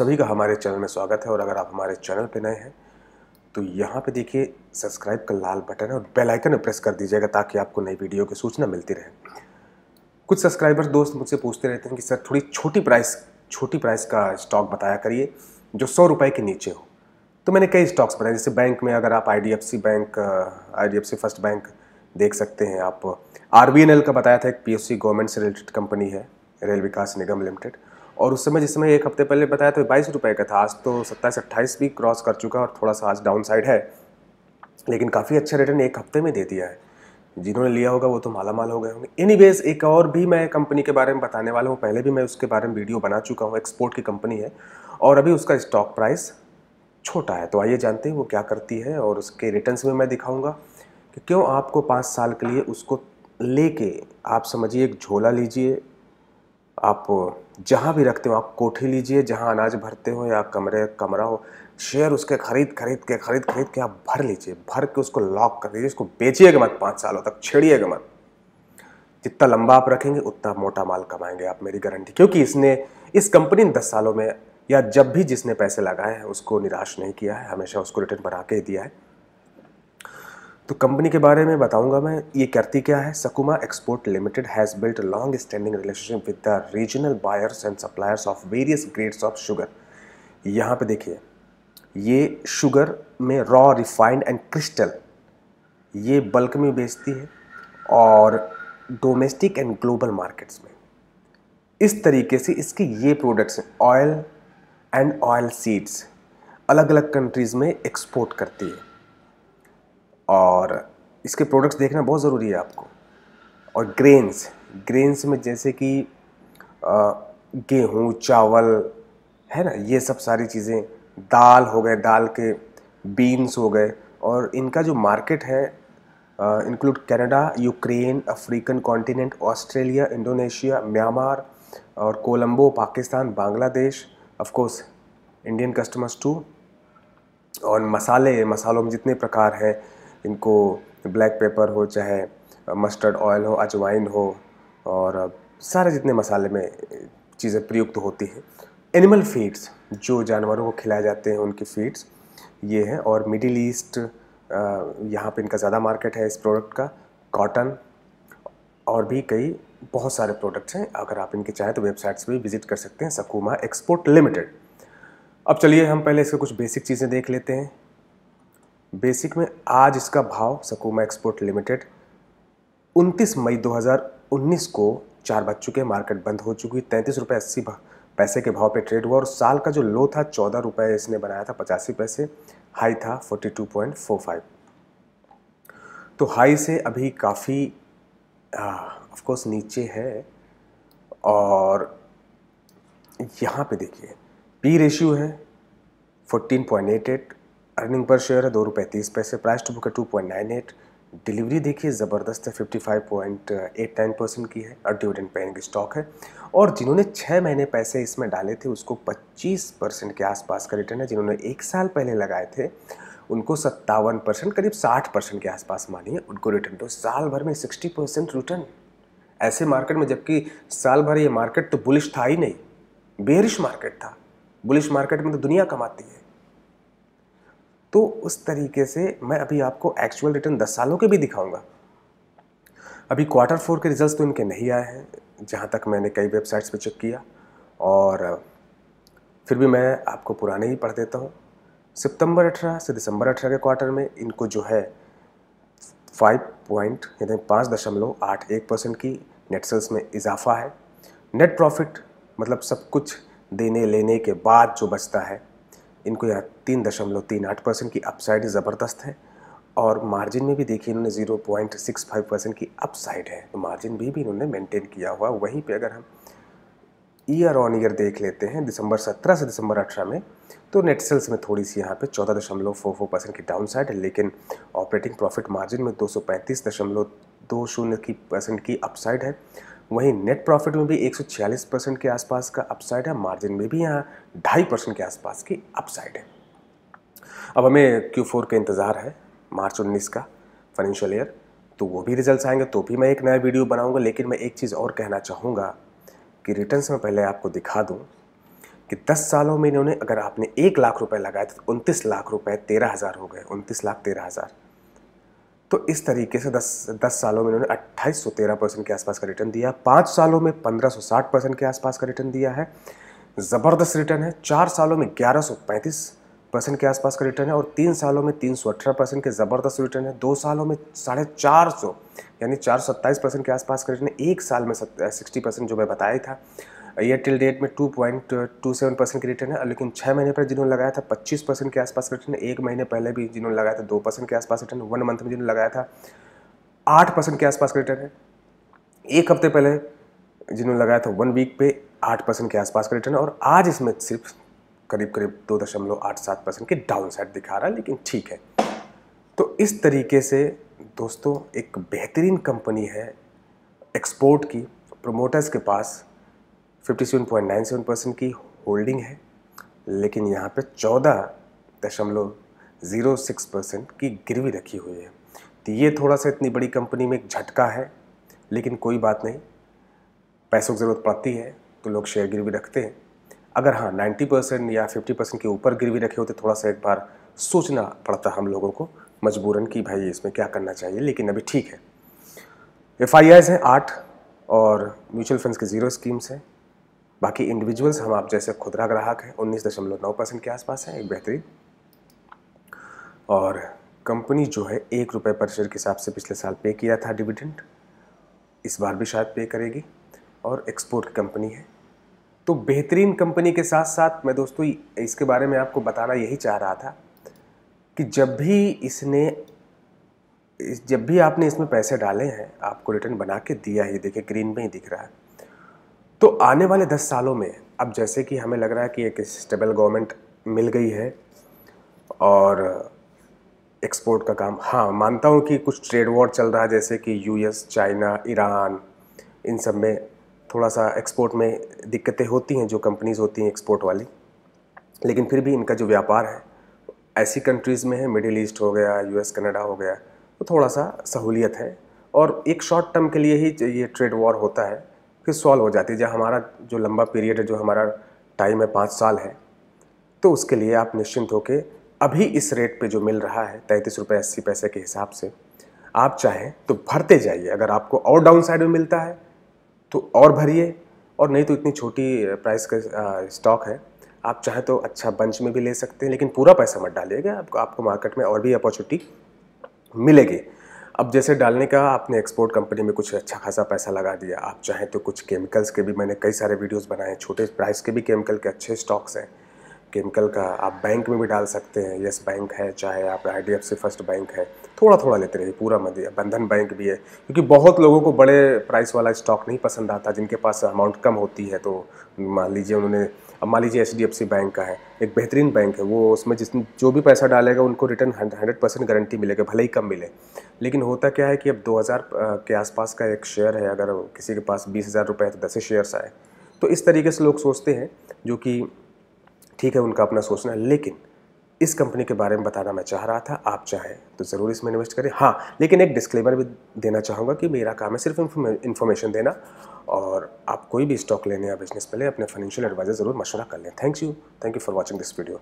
सभी का हमारे चैनल में स्वागत है और अगर आप हमारे चैनल पर नए हैं तो यहाँ पे देखिए, सब्सक्राइब का लाल बटन है और बेल आइकन प्रेस कर दीजिएगा ताकि आपको नई वीडियो की सूचना मिलती रहे। कुछ सब्सक्राइबर दोस्त मुझसे पूछते रहते हैं कि, सर, थोड़ी छोटी प्राइस छोटी प्राइस का स्टॉक बताया करिए, जो सौ रुपये के नीचे हो। तो मैंने कई स्टॉक्स बनाए, जैसे बैंक में अगर आप IDFC bank IDFC first bank देख सकते हैं आप। आर का बताया था, एक पी गवर्नमेंट से रिलेटेड कंपनी है, रेल विकास निगम लिमिटेड। और उस समय, जिस समय एक हफ़्ते पहले बताया था, बाईस रुपये का था। आज तो सत्ताईस, अट्ठाईस भी क्रॉस कर चुका और थोड़ा सा आज डाउन साइड है। लेकिन काफ़ी अच्छा रिटर्न एक हफ़्ते में दे दिया है। जिन्होंने लिया होगा, वो तो माला माल हो गए होंगे। एनी एक और भी मैं कंपनी के बारे में बताने वाला हूँ। पहले भी मैं उसके बारे में वीडियो बना चुका हूँ। एक्सपोर्ट की कंपनी है। और अभी उसका स्टॉक प्राइस छोटा है। तो आइए जानते हैं वो क्या करती है और उसके रिटर्न्स में मैं दिखाऊँगा कि क्यों आपको पाँच साल के लिए उसको लेके आप समझिए, एक झोला लीजिए। आप जहाँ भी रखते हो, आप कोठी लीजिए, जहाँ अनाज भरते हो या कमरे, कमरा हो, शेयर उसके खरीद खरीद के, खरीद खरीद के आप भर लीजिए, भर के उसको लॉक कर दीजिए, उसको बेचिएगा मत पाँच सालों तक, छेड़िएगा मत। जितना लंबा आप रखेंगे, उतना मोटा माल कमाएँगे आप, मेरी गारंटी। क्योंकि इसने, इस कंपनी ने दस सालों में, या जब भी जिसने पैसे लगाए हैं, उसको निराश नहीं किया है, हमेशा उसको रिटर्न बना के दिया है। तो कंपनी के बारे में बताऊँगा मैं, ये करती क्या है? Sakuma export limited has built long standing relationship with the regional buyers and suppliers of various grades of sugar यहाँ पे देखिए, ये शुगर में रॉ रिफाइंड एंड क्रिस्टल ये बल्क में बेचती है और डोमेस्टिक एंड ग्लोबल मार्केट्स में। इस तरीके से इसके ये प्रोडक्ट्स हैं ऑयल एंड ऑयल सीड्स अलग अलग कंट्रीज़ में एक्सपोर्ट करती है। और इसके प्रोडक्ट्स देखना बहुत ज़रूरी है आपको। और ग्रेन्स ग्रेन्स में जैसे कि गेहूँ, चावल, है ना, ये सब सारी चीज़ें, दाल हो गए, दाल के बीन्स हो गए, और इनका जो मार्केट है include Canada Ukraine African continent Australia Indonesia Myanmar और Colombo Pakistan Bangladesh of course Indian customers too और मसाले, मसालों में जितने प्रकार हैं इनको ब्लैक पेपर हो, चाहे मस्टर्ड ऑयल हो अजवाइन हो, और सारे जितने मसाले में चीज़ें प्रयुक्त होती हैं। एनिमल फीड्स, जो जानवरों को खिलाए जाते हैं, उनकी फीड्स ये हैं, और मिडिल ईस्ट यहाँ पे इनका ज़्यादा मार्केट है इस प्रोडक्ट का, कॉटन, और भी कई बहुत सारे प्रोडक्ट्स हैं। अगर आप इनके चाहें तो वेबसाइट्स पर भी विज़िट कर सकते हैं, सकुमा एक्सपोर्ट लिमिटेड। अब चलिए हम पहले इसके कुछ बेसिक चीज़ें देख लेते हैं। बेसिक में आज इसका भाव सकुमा एक्सपोर्ट लिमिटेड 29 मई 2019 को चार बज चुके मार्केट बंद हो चुकी। तैंतीस रुपये अस्सी पैसे के भाव पे ट्रेड हुआ और साल का जो लो था, चौदह रुपये इसने बनाया था, पचासी पैसे। हाई था forty two point four five तो हाई से अभी काफ़ी ऑफ़ कोर्स नीचे है और यहाँ पे देखिए पी रेशियो है 14.88 अर्निंग पर शेयर है, दो रुपये तीस पैसे। प्राइस टू बुक है two point nine eight. Delivery देखिए, ज़बरदस्त है fifty five point eight nine percent की है, और डिविडेंड पेइंग स्टॉक है। और जिन्होंने छः महीने पैसे इसमें डाले थे, उसको पच्चीस परसेंट के आसपास का रिटर्न है। जिन्होंने एक साल पहले लगाए थे, उनको सत्तावन परसेंट, करीब साठ परसेंट के आसपास मानिए उनको रिटर्न। तो साल भर में सिक्सटी परसेंट रिटर्न। ऐसे मार्केट में जबकि साल भर ये मार्केट तो बुलिश था ही नहीं, बेरिश मार्केट था। बुलिश मार्केट में तो दुनिया कमाती है। तो उस तरीके से मैं अभी आपको एक्चुअल रिटर्न दस सालों के भी दिखाऊँगा। अभी क्वार्टर फोर के रिजल्ट्स तो इनके नहीं आए हैं, जहाँ तक मैंने कई वेबसाइट्स पे चेक किया और फिर भी मैं आपको पुराने ही पढ़ देता हूँ। सितंबर अठारह से दिसंबर अठारह के क्वार्टर में इनको जो है फाइव पॉइंट यानी पाँच दशमलव आठ एक परसेंट की नेट सेल्स में इजाफा है। नेट प्रॉफिट मतलब सब कुछ देने लेने के बाद जो बचता है इनको यहाँ तीन दशमलव तीन आठ परसेंट की अपसाइड ज़बरदस्त है और मार्जिन में भी देखिए इन्होंने zero point six five percent की अपसाइड है। तो मार्जिन भी, भी इन्होंने मेंटेन किया हुआ वहीं पे अगर हम ईयर ऑन ईयर देख लेते हैं दिसंबर सत्रह से दिसंबर अठारह में तो नेट सेल्स में थोड़ी सी यहाँ पे चौदह दशमलव फोर फोर परसेंट की डाउन साइड है लेकिन ऑपरेटिंग प्रॉफिट मार्जिन में दो सौ पैंतीस दशमलव दो शून्य की परसेंट की अपसाइड है। वहीं नेट प्रॉफिट में भी 146 परसेंट के आसपास का अपसाइड है मार्जिन में भी यहाँ ढाई परसेंट के आसपास की अपसाइड है। अब हमें क्यू फोर का इंतज़ार है, मार्च 19 का फाइनेंशियल ईयर तो वो भी रिजल्ट्स आएँगे तो भी मैं एक नया वीडियो बनाऊँगा, लेकिन मैं एक चीज़ और कहना चाहूँगा कि रिटर्न्स में पहले आपको दिखा दूँ कि 10 सालों में इन्होंने, अगर आपने एक लाख रुपए लगाए तो उनतीस लाख रुपए तेरह हज़ार हो गए, उनतीस लाख तेरह हज़ार। तो इस तरीके से 10 10 सालों में इन्होंने अट्ठाईस सौ तेरह परसेंट के आसपास का रिटर्न दिया पाँच सालों में पंद्रह सौ साठ परसेंट के आसपास का रिटर्न दिया है। ज़बरदस्त रिटर्न है। चार सालों में ग्यारह सौ पैंतीस परसेंट के आसपास का रिटर्न है और तीन सालों में तीन सौ अठारह परसेंट के ज़बरदस्त रिटर्न है। दो सालों में साढ़े चार सौ, यानी चार सौ सत्ताईस परसेंट के आसपास का रिटर्न है। एक साल में सिक्सटी परसेंट जो मैं बताया था ईयर टिल डेट में two point two seven percent की रिटर्न है, लेकिन छः महीने पर जिन्होंने लगाया था, पच्चीस परसेंट के आसपास रिटर्न एक महीने पहले भी जिन्होंने लगाया था, दो परसेंट के आसपास रिटर्न वन मंथ में जिन्होंने लगाया था, आठ परसेंट के आसपास रिटर्न है। एक हफ़्ते पहले जिन्होंने लगाया था वन वीक पे आठ परसेंट के आसपास का रिटर्न और आज इसमें सिर्फ़ करीब करीब दो दशमलव आठ सात परसेंट के डाउन साइड दिखा रहा है, लेकिन ठीक है। तो इस तरीके से दोस्तों, एक बेहतरीन कंपनी है एक्सपोर्ट की प्रोमोटर्स के पास। 57.97 परसेंट की होल्डिंग है, लेकिन यहाँ पे चौदह दशमलव ज़ीरो सिक्स परसेंट की गिरवी रखी हुई है। तो ये थोड़ा सा इतनी बड़ी कंपनी में एक झटका है, लेकिन कोई बात नहीं, पैसों की ज़रूरत पड़ती है तो लोग शेयर गिरवी रखते हैं। अगर हाँ 90 परसेंट या 50 परसेंट के ऊपर गिरवी रखे होते थोड़ा सा एक बार सोचना पड़ता हम लोगों को, मजबूरन कि भाई इसमें क्या करना चाहिए, लेकिन अभी ठीक है। एफ़ हैं आठ और म्यूचुअल फंड्स के ज़ीरो स्कीम्स हैं। बाकी इंडिविजुअल्स हम आप जैसे खुदरा ग्राहक हैं, उन्नीस दशमलव नौ परसेंट के आसपास हैं, एक बेहतरीन। और कंपनी जो है, एक रुपये पर शेयर के हिसाब से पिछले साल पे किया था डिविडेंड इस बार भी शायद पे करेगी। और एक्सपोर्ट कंपनी है। तो बेहतरीन कंपनी के साथ साथ मैं दोस्तों, इसके बारे में आपको बताना यही चाह रहा था कि जब भी इसने, जब भी आपने इसमें पैसे डाले हैं, आपको रिटर्न बना के दिया ही। देखिए ग्रीन में ही दिख रहा है। तो आने वाले दस सालों में, अब जैसे कि हमें लग रहा है कि एक स्टेबल गवर्नमेंट मिल गई है और एक्सपोर्ट का काम हाँ मानता हूँ कि कुछ ट्रेड वॉर चल रहा है, जैसे कि यूएस चाइना ईरान इन सब में थोड़ा सा एक्सपोर्ट में दिक्कतें होती हैं, जो कंपनीज़ होती हैं एक्सपोर्ट वाली। लेकिन फिर भी इनका जो व्यापार है, ऐसी कंट्रीज़ में है मिडिल ईस्ट हो गया यूएस कनाडा हो गया तो थोड़ा सा सहूलियत है। और एक शॉर्ट टर्म के लिए ही ये ट्रेड वॉर होता है। फिर सॉल्व हो जाती है। जब हमारा जो लंबा पीरियड है, जो हमारा टाइम है, पाँच साल है तो उसके लिए आप निश्चिंत होकर अभी इस रेट पे जो मिल रहा है, तैंतीस रुपये अस्सी पैसे के हिसाब से, आप चाहें तो भरते जाइए। अगर आपको और डाउन साइड में मिलता है तो और भरिए। और नहीं तो इतनी छोटी प्राइस का स्टॉक है, आप चाहें तो अच्छा बंच में भी ले सकते हैं, लेकिन पूरा पैसा मत डालिएगा। आपको आपको मार्केट में और भी अपॉर्चुनिटी मिलेगी। अब जैसे डालने का आपने एक्सपोर्ट कंपनी में कुछ अच्छा खासा पैसा लगा दिया, आप चाहें तो कुछ केमिकल्स के भी, मैंने कई सारे वीडियोस बनाए, छोटे प्राइस के भी केमिकल के अच्छे स्टॉक्स हैं। केमिकल का आप बैंक में भी डाल सकते हैं यस बैंक है, चाहे आप I D F C first bank है थोड़ा थोड़ा लेते रहिए, पूरा मत बंधन बैंक भी है, क्योंकि बहुत लोगों को बड़े प्राइस वाला स्टॉक नहीं पसंद आता, जिनके पास अमाउंट कम होती है तो मान लीजिए उन्होंने अब मान लीजिए एच डी बैंक का है, एक बेहतरीन बैंक है, वो उसमें जिस जो भी पैसा डालेगा उनको रिटर्न हंड्रेड परसेंट गारंटी मिलेगा, भले ही कम मिले। लेकिन होता क्या है कि अब 2000 के आसपास का एक शेयर है, अगर किसी के पास बीस हज़ार रुपये है तो दस ही शेयर्स आए। तो इस तरीके से लोग सोचते हैं, जो कि ठीक है, उनका अपना सोचना है, लेकिन इस कंपनी के बारे में बताना मैं चाह रहा था, आप चाहें तो ज़रूर इसमें इन्वेस्ट करें। हाँ लेकिन एक डिस्क्लेमर भी देना चाहूँगा कि मेरा काम है सिर्फ़ इन्फॉर्मेशन देना। और आप कोई भी स्टॉक लेने या बिज़नेस पहले अपने फाइनेंशियल एडवाइजर ज़रूर मशवरा कर लें। Thank you thank you for watching this video